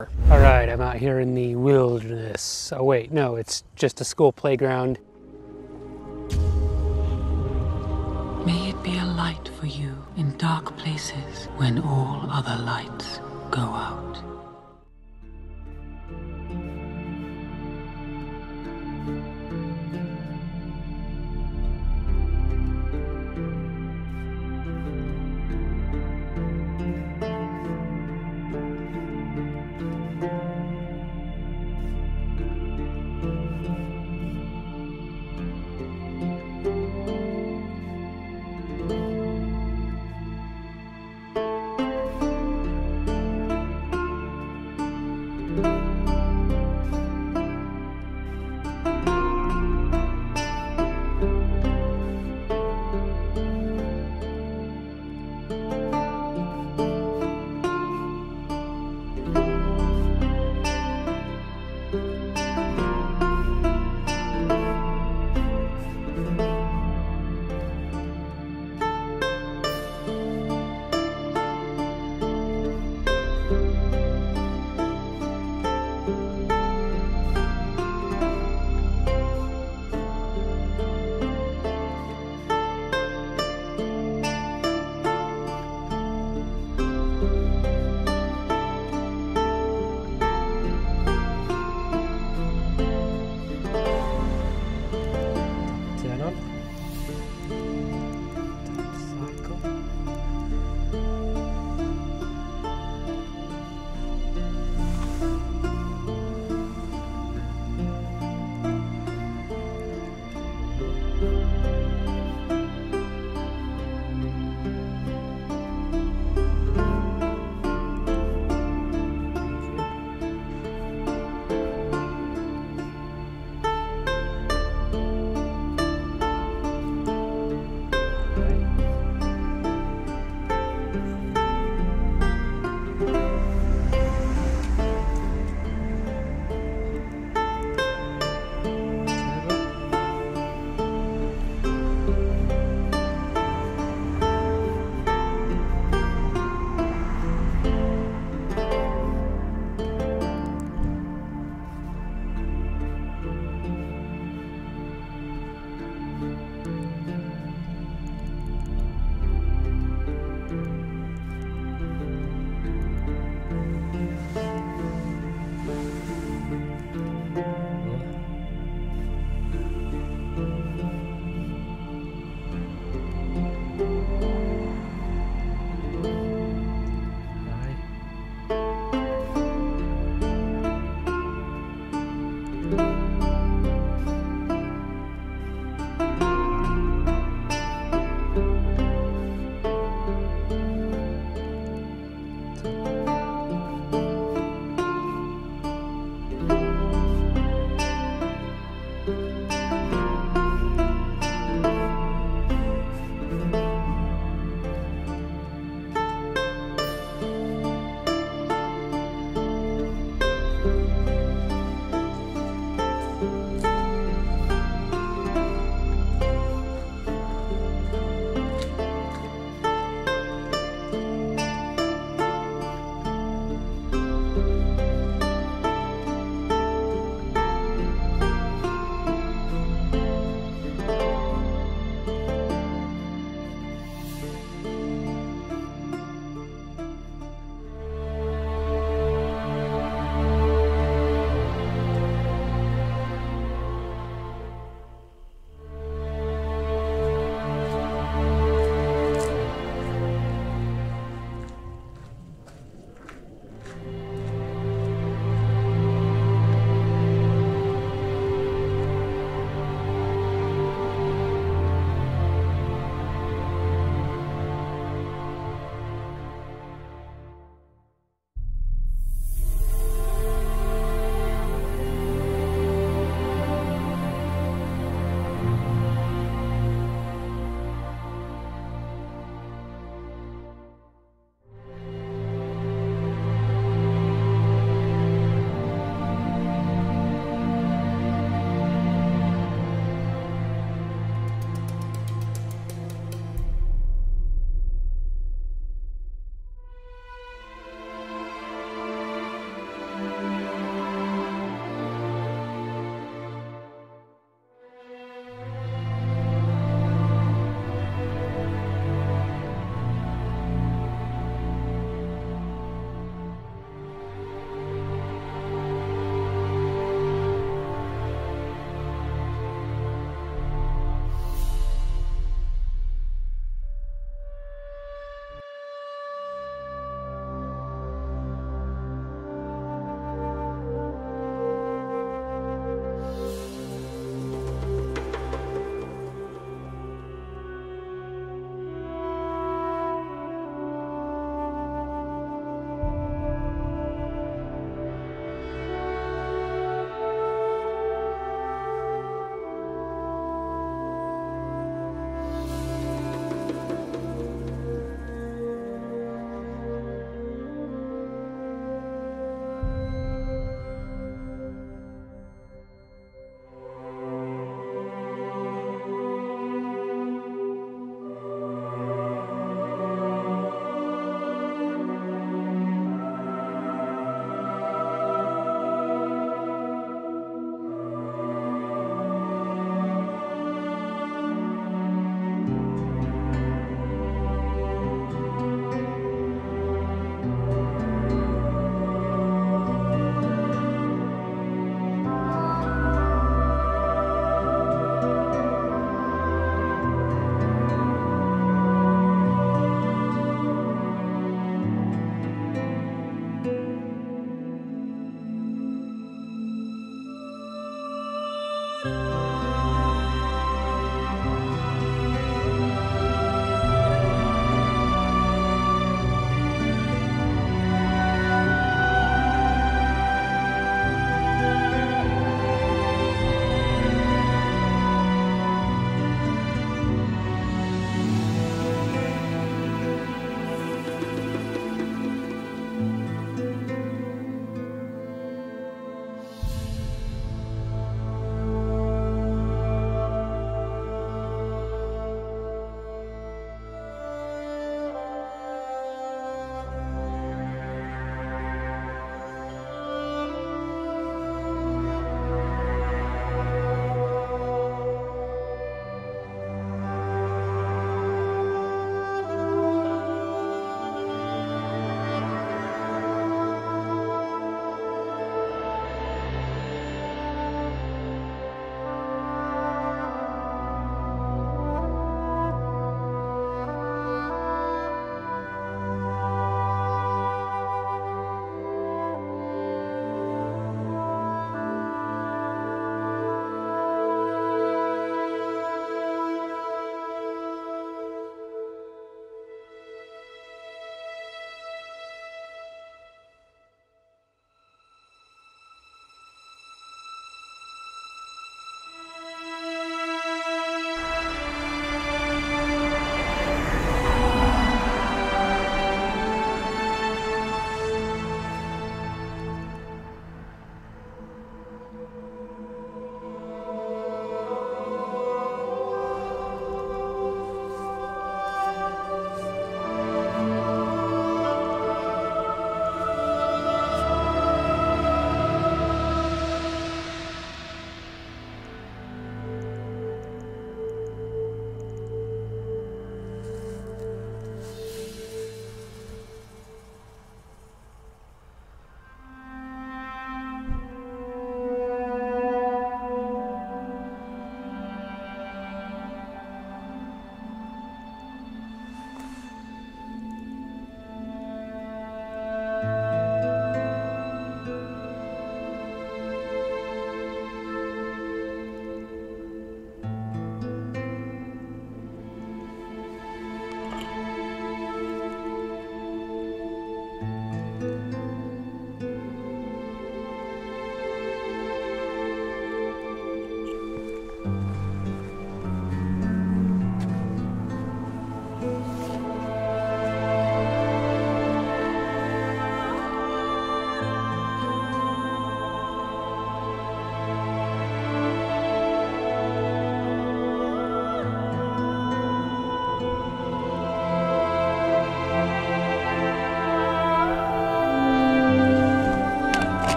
All right, I'm out here in the wilderness. Oh wait, no, it's just a school playground. May it be a light for you in dark places when all other lights go out.